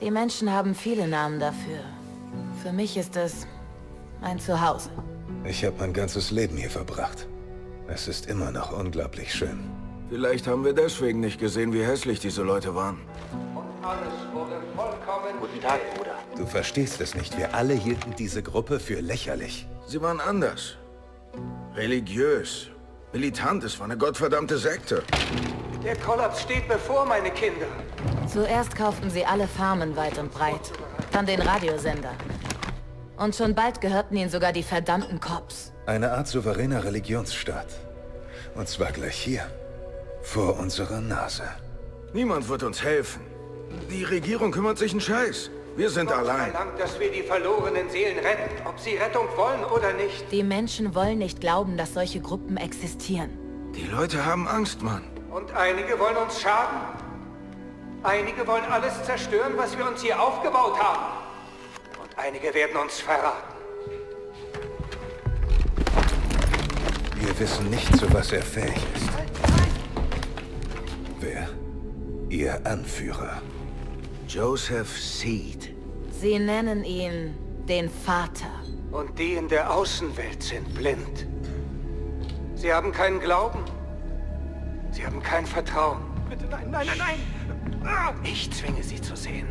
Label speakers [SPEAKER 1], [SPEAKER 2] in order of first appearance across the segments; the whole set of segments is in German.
[SPEAKER 1] Die Menschen haben viele Namen dafür. Für mich ist es ein Zuhause.
[SPEAKER 2] Ich habe mein ganzes Leben hier verbracht. Es ist immer noch unglaublich schön.
[SPEAKER 3] Vielleicht haben wir deswegen nicht gesehen, wie hässlich diese Leute waren.
[SPEAKER 4] Guten Tag, Bruder.
[SPEAKER 2] Du verstehst es nicht. Wir alle hielten diese Gruppe für lächerlich.
[SPEAKER 3] Sie waren anders. Religiös. Militant. Es war eine gottverdammte Sekte.
[SPEAKER 4] Der Kollaps steht bevor, meine Kinder.
[SPEAKER 1] Zuerst kauften sie alle Farmen weit und breit. Dann den Radiosender. Und schon bald gehörten ihnen sogar die verdammten Cops.
[SPEAKER 2] Eine Art souveräner Religionsstaat. Und zwar gleich hier. Vor unserer Nase.
[SPEAKER 3] Niemand wird uns helfen. Die Regierung kümmert sich einen Scheiß. Wir sind
[SPEAKER 4] Gott
[SPEAKER 3] allein.
[SPEAKER 4] verlangt, dass wir die verlorenen Seelen retten, ob sie Rettung wollen oder nicht.
[SPEAKER 1] Die Menschen wollen nicht glauben, dass solche Gruppen existieren.
[SPEAKER 3] Die Leute haben Angst, Mann.
[SPEAKER 4] Und einige wollen uns schaden. Einige wollen alles zerstören, was wir uns hier aufgebaut haben. Und einige werden uns verraten.
[SPEAKER 2] Wir wissen nicht, zu was er fähig ist. Wer? Ihr Anführer.
[SPEAKER 3] Joseph Seed.
[SPEAKER 1] Sie nennen ihn den Vater.
[SPEAKER 4] Und die in der Außenwelt sind blind. Sie haben keinen Glauben. Sie haben kein Vertrauen. Bitte nein, nein, nein, nein! Ich zwinge sie zu sehen.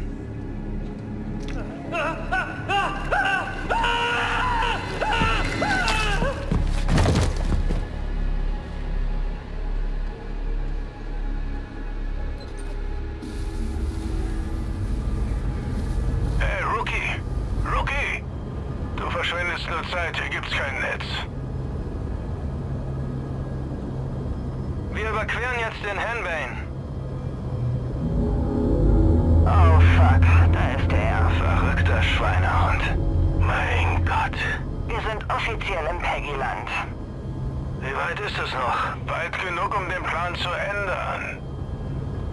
[SPEAKER 5] Hey, Rookie! Rookie! Du verschwendest nur Zeit, hier gibt's kein Netz. Wir überqueren jetzt den Henbane. Oh fuck, da ist er. Verrückter Schweinehund. Mein Gott. Wir sind offiziell im Peggyland. Wie weit ist es noch? Weit genug, um den Plan zu ändern.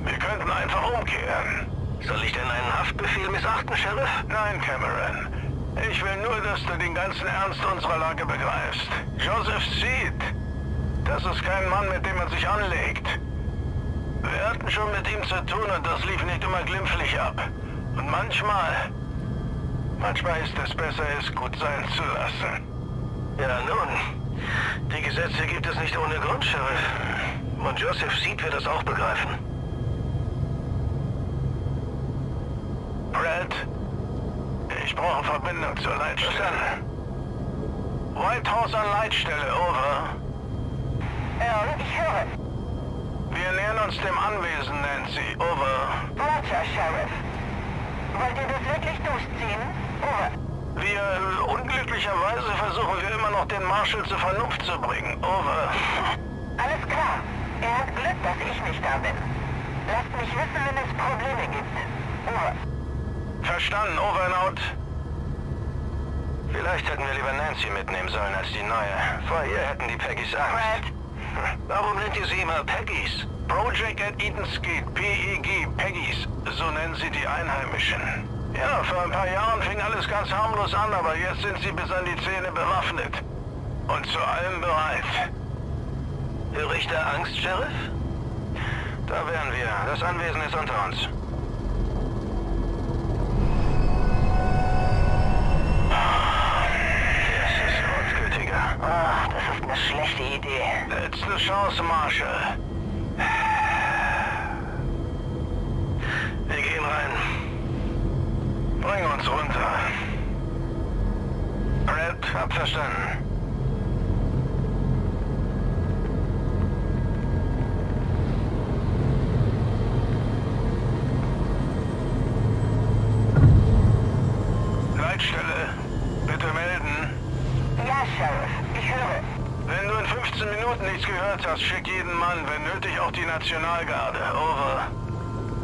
[SPEAKER 5] Wir könnten einfach umkehren. Soll ich denn einen Haftbefehl missachten, Sheriff? Nein, Cameron. Ich will nur, dass du den ganzen Ernst unserer Lage begreifst. Joseph Seed. Das ist kein Mann, mit dem man sich anlegt. Wir hatten schon mit ihm zu tun und das lief nicht immer glimpflich ab. Und manchmal... Manchmal ist es besser, es gut sein zu lassen. Ja, nun. Die Gesetze gibt es nicht ohne Grund, Sheriff. Und Joseph Seed wird das auch begreifen. Brad, ich brauche Verbindung zur Leitstelle. White House an Leitstelle, over. Ja, ich höre. Wir nähern uns dem Anwesen, Nancy, over.
[SPEAKER 6] Roger, Sheriff. Wollt ihr das wirklich durchziehen? Over.
[SPEAKER 5] Wir, unglücklicherweise versuchen wir immer noch den Marshall zur Vernunft zu bringen, over.
[SPEAKER 6] Alles klar. Er hat Glück, dass ich nicht da bin. Lasst mich wissen, wenn es Probleme gibt. Over.
[SPEAKER 5] Verstanden, over and out. Vielleicht hätten wir lieber Nancy mitnehmen sollen als die neue. Vor ihr hätten die Peggys Angst. Warum nennt ihr sie immer Peggys? Project at Edenskate, PEG, Peggys. So nennen sie die Einheimischen. Ja, vor ein paar Jahren fing alles ganz harmlos an, aber jetzt sind sie bis an die Zähne bewaffnet. Und zu allem bereit. Höre ich da Angst, Sheriff? Da wären wir. Das Anwesen ist unter uns. Ist
[SPEAKER 6] Ah, das ist eine schlechte Idee.
[SPEAKER 5] Letzte Chance, Marshall. Wir gehen rein. Bring uns runter. Brad, hab verstanden. Leitstelle, bitte melden.
[SPEAKER 6] Ja, Sheriff. Ich höre.
[SPEAKER 5] Wenn du in 15 Minuten nichts gehört hast, schick jeden Mann, wenn nötig auch die Nationalgarde. Over.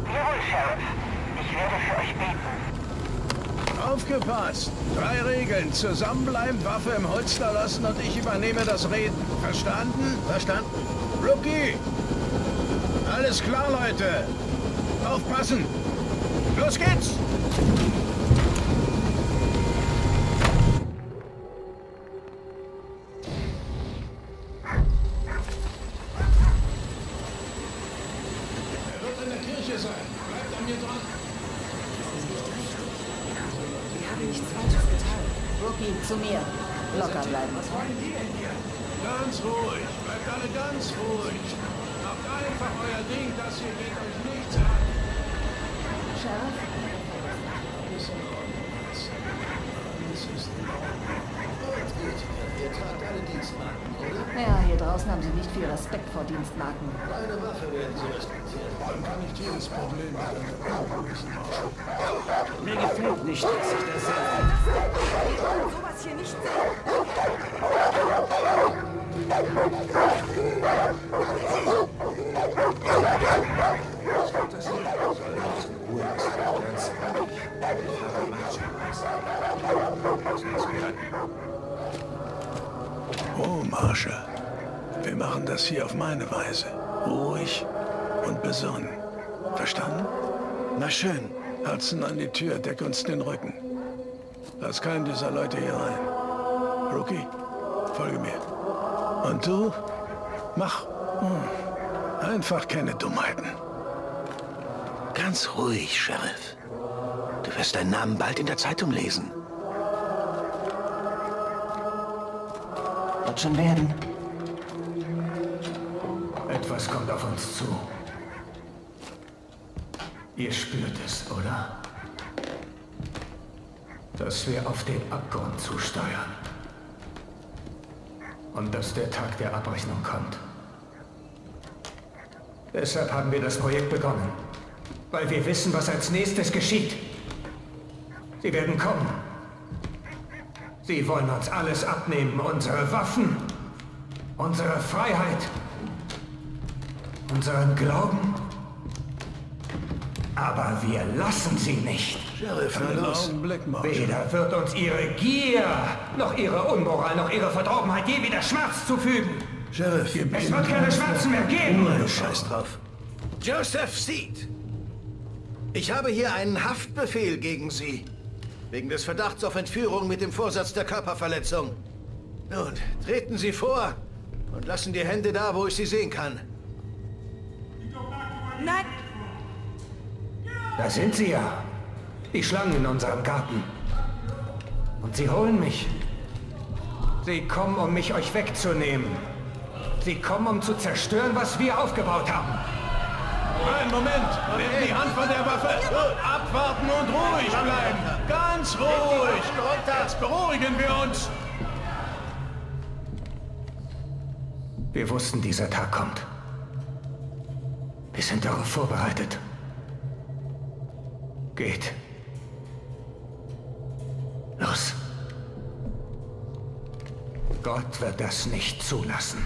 [SPEAKER 6] Jawohl, Sheriff. Ich werde für euch beten.
[SPEAKER 7] Aufgepasst! Drei Regeln. Zusammenbleiben, Waffe im Holster lassen und ich übernehme das Reden. Verstanden? Verstanden. Rookie! Alles klar, Leute! Aufpassen! Los geht's!
[SPEAKER 1] Falsches getan. Rookie, zu mir. Locker bleiben.
[SPEAKER 7] Ganz ruhig. Bleibt alle ganz ruhig. Macht einfach euer Ding. Das hier geht euch nichts an.
[SPEAKER 1] Sheriff?
[SPEAKER 7] Ist in Ordnung. Alles ist in Ordnung. Gut, gut. Ihr tragt alle Dienstmarken, oder?
[SPEAKER 1] Ja, hier draußen haben sie nicht viel Respekt vor Dienstmarken.
[SPEAKER 7] Eine Waffe werden sie respektieren. Dann kann ich jedes Problem mit einer
[SPEAKER 4] gefällt nicht, dass ich das sage.
[SPEAKER 6] Sowas hier nicht sehen.
[SPEAKER 7] Oh, Marshall. Wir machen das hier auf meine Weise. Ruhig und besonnen. Verstanden?
[SPEAKER 3] Na schön.
[SPEAKER 7] Hudson an die Tür, deck uns den Rücken. Lass keinen dieser Leute hier rein. Rookie, folge mir. Und du? Mach. Hm. Einfach keine Dummheiten.
[SPEAKER 8] Ganz ruhig, Sheriff. Du wirst deinen Namen bald in der Zeitung lesen.
[SPEAKER 5] Wird schon werden.
[SPEAKER 4] Etwas kommt auf uns zu. Ihr spürt es, oder? Dass wir auf den Abgrund zusteuern. Und dass der Tag der Abrechnung kommt. Deshalb haben wir das Projekt begonnen. Weil wir wissen, was als nächstes geschieht. Sie werden kommen. Sie wollen uns alles abnehmen. Unsere Waffen. Unsere Freiheit. Unseren Glauben. Aber wir lassen sie nicht.
[SPEAKER 7] Sheriff, einen Augenblick.
[SPEAKER 4] Weder wird uns ihre Gier, noch ihre Unmoral, noch ihre Verdorbenheit je wieder Schmerz zufügen.
[SPEAKER 3] Sheriff,
[SPEAKER 4] Es wird keine Schmerzen mehr geben.
[SPEAKER 3] Scheiß drauf. Joseph Seed. Ich habe hier einen Haftbefehl gegen Sie. Wegen des Verdachts auf Entführung mit dem Vorsatz der Körperverletzung. Nun, treten Sie vor und lassen die Hände da, wo ich sie sehen kann.
[SPEAKER 4] Da sind sie ja. Die Schlangen in unserem Garten. Und sie holen mich. Sie kommen, um mich euch wegzunehmen. Sie kommen, um zu zerstören, was wir aufgebaut haben.
[SPEAKER 7] Einen Moment! Nimm die Hand von der Waffe! Abwarten und ruhig bleiben! Ganz ruhig! Jetzt beruhigen wir uns!
[SPEAKER 4] Wir wussten, dieser Tag kommt. Wir sind darauf vorbereitet. Geht. Los. Gott wird das nicht zulassen.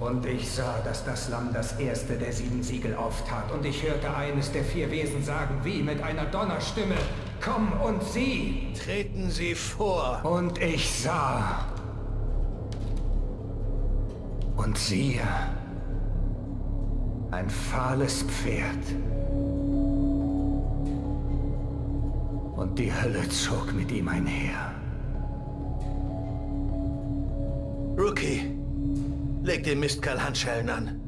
[SPEAKER 4] Und ich sah, dass das Lamm das erste der sieben Siegel auftat. Und ich hörte eines der vier Wesen sagen, wie mit einer Donnerstimme, komm und sieh.
[SPEAKER 3] Treten Sie vor.
[SPEAKER 4] Und ich sah. Und siehe. Ein fahles Pferd. Und die Hölle zog mit ihm einher.
[SPEAKER 3] Rookie, leg dem Mistkerl Handschellen an.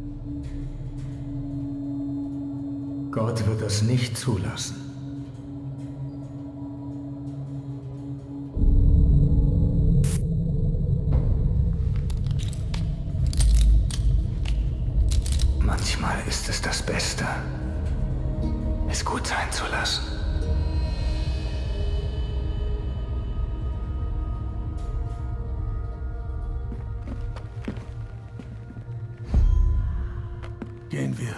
[SPEAKER 4] Gott wird es nicht zulassen. Beste, es gut sein zu lassen.
[SPEAKER 7] Gehen. Wir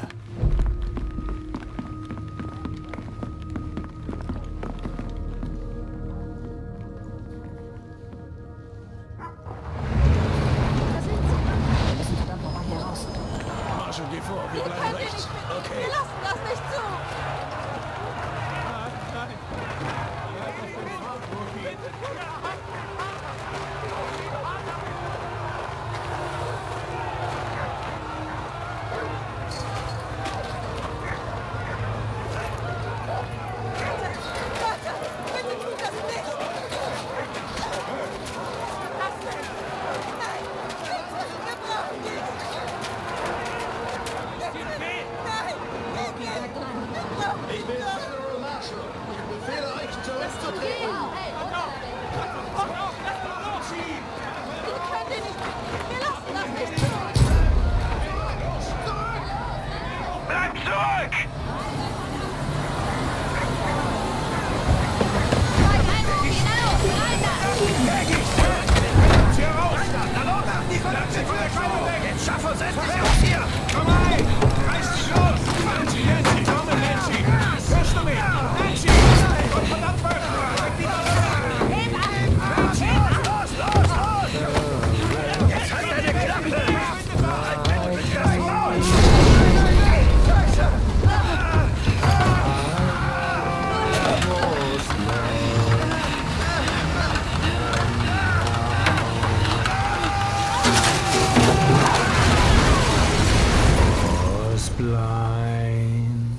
[SPEAKER 6] mine,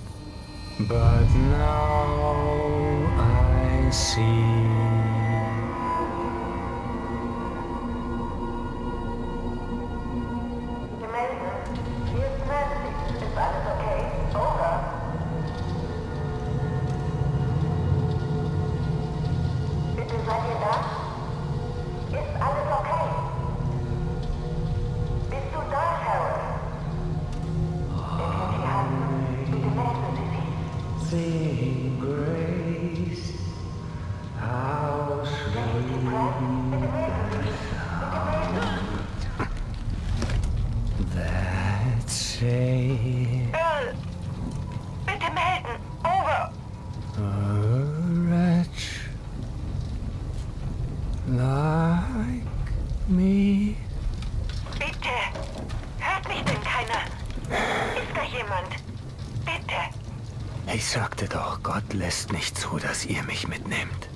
[SPEAKER 4] but now I see.
[SPEAKER 6] Jemand? Bitte!
[SPEAKER 4] Ich sagte doch, Gott lässt nicht zu, dass ihr mich mitnehmt.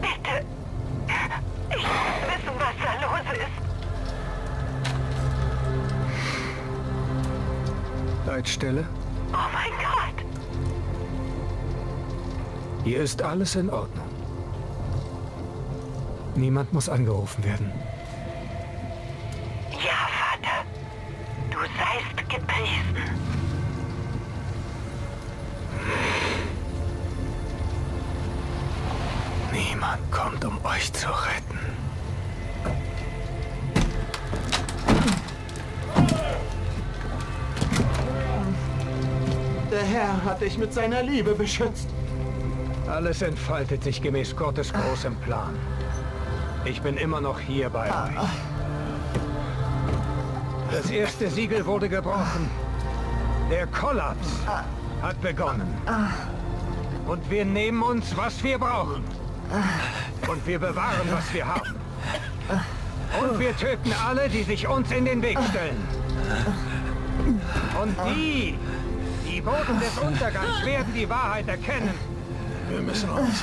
[SPEAKER 6] Bitte! Ich muss wissen, was da los ist.
[SPEAKER 4] Leitstelle,
[SPEAKER 6] Oh mein Gott!
[SPEAKER 4] hier ist alles in Ordnung. Niemand muss angerufen werden. Niemand kommt, um euch zu retten.
[SPEAKER 9] Der Herr hat dich mit seiner Liebe beschützt.
[SPEAKER 4] Alles entfaltet sich gemäß Gottes großem Plan. Ich bin immer noch hier bei euch. Das erste Siegel wurde gebrochen. Der Kollaps hat begonnen. Und wir nehmen uns, was wir brauchen. Und wir bewahren, was wir haben. Und wir töten alle, die sich uns in den Weg stellen. Und die, die Boten des Untergangs werden die Wahrheit erkennen.
[SPEAKER 7] Wir müssen uns.